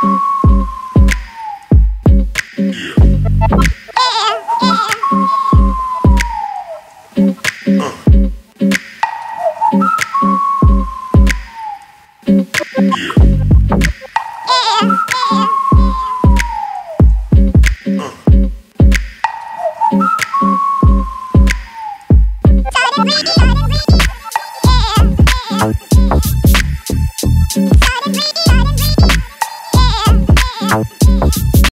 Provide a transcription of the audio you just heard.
Ready? out.